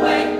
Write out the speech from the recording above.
away.